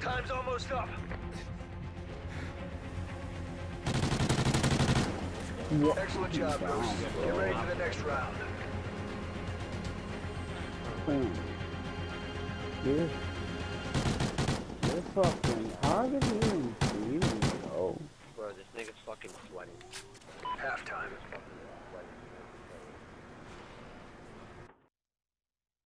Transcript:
Time's almost up. Excellent job, Bruce. Get ready for the next round. Hmm. This, this fucking, how did he even see me, bro? Bro, this nigga's fucking sweating. Half